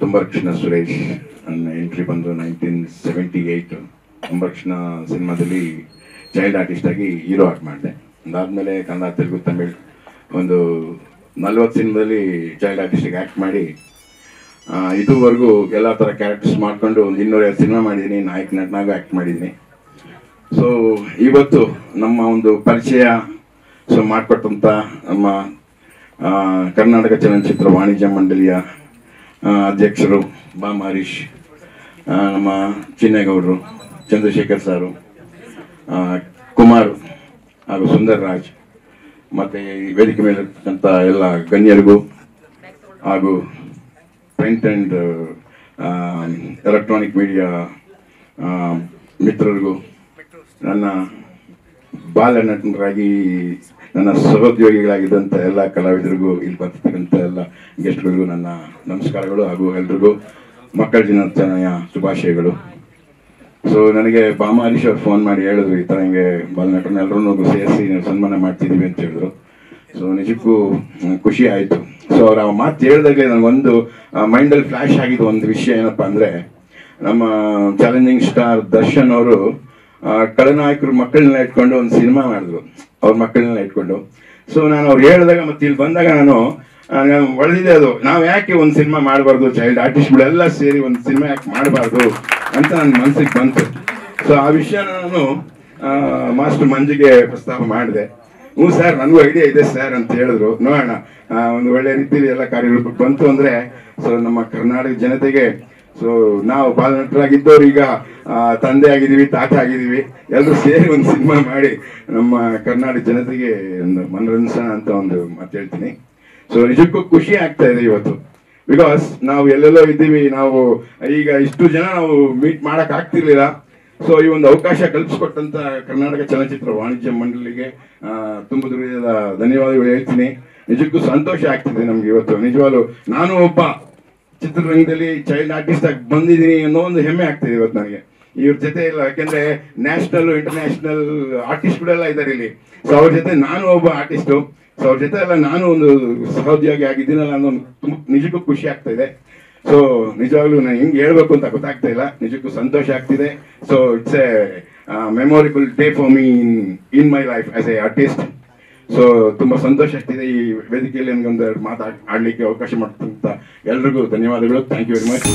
ತುಂಬರಕ್ಷಣ ಸುರೇಶ್ ನನ್ನ ಎಂಟ್ರಿ ಬಂದು nineteen seventy eight ತುಂಬರಕ್ಷಣ ಸಿನಿಮಾದಲ್ಲಿ ಚೈಲ್ಡ್ ಆರ್ಟಿಸ್ಟಾಗಿ ಹೀರೋ ಆರ್ಟ್ ಮಾಡಿದೆ. ಅದಾದಮೇಲೆ ಕನ್ನಡ, ತೆಲುಗು, ತಮಿಳು ಒಂದು ನಲ್ವತ್ತು ಸಿನಿಮಾದಲ್ಲಿ ಚೈಲ್ಡ್ ಆರ್ಟಿಸ್ಟಿಗೆ ಆ್ಯಕ್ಟ್ ಮಾಡಿ ಇದುವರೆಗೂ ಎಲ್ಲ ಥರ ಕ್ಯಾರೆಕ್ಟರ್ಸ್ ಮಾಡಿಕೊಂಡು ಒಂದು ಇನ್ನೂರೈವತ್ತು ಸಿನಿಮಾ ಮಾಡಿದ್ದೀನಿ ನಾಯಕ ನಟನಾಗೂ ಆ್ಯಕ್ಟ್ ಮಾಡಿದ್ದೀನಿ ಸೊ ಇವತ್ತು ನಮ್ಮ ಒಂದು ಪರಿಚಯ ಸೊ ಮಾಡಿಕೊಟ್ಟಂಥ ನಮ್ಮ ಕರ್ನಾಟಕ ಚಲನಚಿತ್ರ ವಾಣಿಜ್ಯ ಮಂಡಳಿಯ ಅಧ್ಯಕ್ಷರು ಬಾಮ ಹರೀಶ್ ನಮ್ಮ ಚಿನ್ನೇಗೌಡರು, ಚಂದ್ರಶೇಖರ್ ಸಾರು ಕುಮಾರ್ ಹಾಗೂ ಸುಂದರ್ ರಾಜ್ ಮತ್ತು ವೇದಿಕೆ ಮೇಲೆ ಇರ್ತಕ್ಕಂಥ ಎಲ್ಲ ಗಣ್ಯರಿಗೂ ಹಾಗೂ ಪ್ರಿಂಟ್ ಆ್ಯಂಡ್ ಎಲೆಕ್ಟ್ರಾನಿಕ್ ಮೀಡಿಯಾ ಮಿತ್ರರಿಗೂ ನನ್ನ ಬಾಲ್ಯ ನಟನರಾಗಿ ನನ್ನ ಸಹೋದ್ಯೋಗಿಗಳಾಗಿದ್ದಂಥ ಎಲ್ಲ ಕಲಾವಿದರಿಗೂ, ಇಲ್ಲಿ ಬರ್ತಕ್ಕಂಥ ಎಲ್ಲ ಗೆಸ್ಟ್ಗಳಿಗೂ ನನ್ನ ನಮಸ್ಕಾರಗಳು ಹಾಗೂ ಎಲ್ರಿಗೂ ಮಕ್ಕಳ ದಿನಾಚರಣೆಯ ಶುಭಾಶಯಗಳು. ಸೊ ನನಗೆ ಬಾಮ ಹರೀಶ್ ಅವ್ರು ಫೋನ್ ಮಾಡಿ ಹೇಳಿದ್ರು, ಈ ಥರ ಹಿಂಗೆ ಬಾಲನಟನ ಎಲ್ಲರೂ ಸೇರಿಸಿ ಸನ್ಮಾನ ಮಾಡ್ತಿದ್ದೀವಿ ಅಂತ ಹೇಳಿದ್ರು. ಸೊ ನಿಜಕ್ಕೂ ಖುಷಿ ಆಯಿತು. ಸೊ ಅವ್ರ ಆ ಮಾತು ಹೇಳಿದಾಗಲೇ ನನಗೊಂದು ಮೈಂಡಲ್ಲಿ ಫ್ಲ್ಯಾಶ್ ಆಗಿದ್ದು ಒಂದು ವಿಷಯ ಏನಪ್ಪ ಅಂದರೆ, ನಮ್ಮ ಚಾಲೆಂಜಿಂಗ್ ಸ್ಟಾರ್ ದರ್ಶನ್ ಅವರು ಕಳನಾಯಕರು ಮಕ್ಕಳನ್ನ ಇಟ್ಕೊಂಡು ಒಂದು ಸಿನಿಮಾ ಮಾಡಿದ್ರು. ಅವ್ರ ಮಕ್ಕಳನ್ನ ಇಟ್ಕೊಂಡು. ಸೊ ನಾನು ಅವ್ರು ಹೇಳಿದಾಗ ಮತ್ತೆ ಇಲ್ಲಿ ಬಂದಾಗ ನಾನು ಒಳ್ಳೆದಿದೆ ಅದು. ನಾವು ಯಾಕೆ ಒಂದು ಸಿನಿಮಾ ಮಾಡಬಾರ್ದು ಚೈಲ್ಡ್ ಆರ್ಟಿಸ್ಟ್ಗಳೆಲ್ಲ ಸೇರಿ ಒಂದು ಸಿನಿಮಾ ಯಾಕೆ ಮಾಡಬಾರ್ದು ಅಂತ ನನ್ನ ಮನಸ್ಸಿಗೆ ಬಂತು. ಸೊ ಆ ವಿಷಯ ನಾನು ಮಾಸ್ಟರ್ ಮಂಜಿಗೆ ಪ್ರಸ್ತಾಪ ಮಾಡಿದೆ. ಹ್ಞೂ ಸರ್, ನನಗೂ ಐಡಿಯಾ ಇದೆ ಸರ್ ಅಂತ ಹೇಳಿದ್ರು. ನೋಡೋಣ. ಒಂದು ಒಳ್ಳೆ ರೀತಿಯಲ್ಲಿ ಎಲ್ಲ ಕಾರ್ಯಗಳು ಬಂತು ಅಂದರೆ ಸೊ ನಮ್ಮ ಕರ್ನಾಟಕ ಜನತೆಗೆ ಸೊ ನಾವು ಬಾಲನಟರಾಗಿದ್ದವ್ರು ಈಗ ತಂದೆ ಆಗಿದ್ದೀವಿ ತಾತ ಆಗಿದ್ದೀವಿ ಎಲ್ಲರೂ ಸೇರಿ ಒಂದು ಸಿನಿಮಾ ಮಾಡಿ ನಮ್ಮ ಕರ್ನಾಟಕ ಜನತೆಗೆ ಒಂದು ಮನರಂಜನ ಅಂತ ಒಂದು ಮಾತು ಹೇಳ್ತೀನಿ. ಸೊ ನಿಜಕ್ಕೂ ಖುಷಿ ಆಗ್ತಾ ಇದೆ ಇವತ್ತು. ಬಿಕಾಸ್ ನಾವು ಎಲ್ಲೆಲ್ಲೋ ಇದ್ದೀವಿ, ನಾವು ಈಗ ಇಷ್ಟು ಜನ ನಾವು ಮೀಟ್ ಮಾಡಕ್ ಆಗ್ತಿರ್ಲಿಲ್ಲ. ಸೊ ಈ ಒಂದು ಅವಕಾಶ ಕಲ್ಪಿಸ್ಕೊಟ್ಟಂತ ಕರ್ನಾಟಕ ಚಲನಚಿತ್ರ ವಾಣಿಜ್ಯ ಮಂಡಳಿಗೆ ತುಂಬ ಧನ್ಯವಾದಗಳು ಹೇಳ್ತೀನಿ. ನಿಜಕ್ಕೂ ಸಂತೋಷ ಆಗ್ತಿದೆ ನಮ್ಗೆ ಇವತ್ತು. ನಿಜವಾಗ್ಲು, ನಾನು ಒಬ್ಬ ಚಿತ್ರರಂಗದಲ್ಲಿ ಚೈಲ್ಡ್ ಆರ್ಟಿಸ್ಟ್ ಆಗಿ ಬಂದಿದ್ದೀನಿ ಅನ್ನೋ ಒಂದು ಹೆಮ್ಮೆ ಆಗ್ತಿದೆ ಇವತ್ತು ನನಗೆ. ಇವ್ರ ಜೊತೆ ಇಲ್ಲ ಯಾಕೆಂದ್ರೆ ನ್ಯಾಷನಲ್ ಇಂಟರ್ನ್ಯಾಷನಲ್ ಆರ್ಟಿಸ್ಟ್ಗಳೆಲ್ಲ ಇದ್ದಾರೆ ಇಲ್ಲಿ. ಸೊ ಅವ್ರ ಜೊತೆ ನಾನು ಒಬ್ಬ ಆರ್ಟಿಸ್ಟು ಸೊ ಅವ್ರ ಜೊತೆ ಎಲ್ಲ ನಾನು ಒಂದು ಸಹೋದ್ಯೋಗಿ ಆಗಿದ್ದೀನಲ್ಲ ಅನ್ನೋ ತುಂಬ ನಿಜಕ್ಕೂ ಖುಷಿ ಆಗ್ತಾ ಇದೆ. ಸೊ ನಿಜವಾಗ್ಲೂ ನಾನು ಹೆಂಗೆ ಹೇಳ್ಬೇಕು ಅಂತ ಗೊತ್ತಾಗ್ತಾ ಇಲ್ಲ. ನಿಜಕ್ಕೂ ಸಂತೋಷ ಆಗ್ತಿದೆ. So it's a memorable day for me in in my life as a artist so ತುಂಬಾ ಸಂತೋಷ ಆಗ್ತಿದೆ ಈ ವೇದಿಕೆಯಲ್ಲಿ ನನಗೊಂದು ಮಾತಾಡ್ ಆಡ್ಲಿಕ್ಕೆ ಅವಕಾಶ ಮಾಡ್ತಂತ ಎಲ್ರಿಗೂ ಧನ್ಯವಾದಗಳು. Thank you very much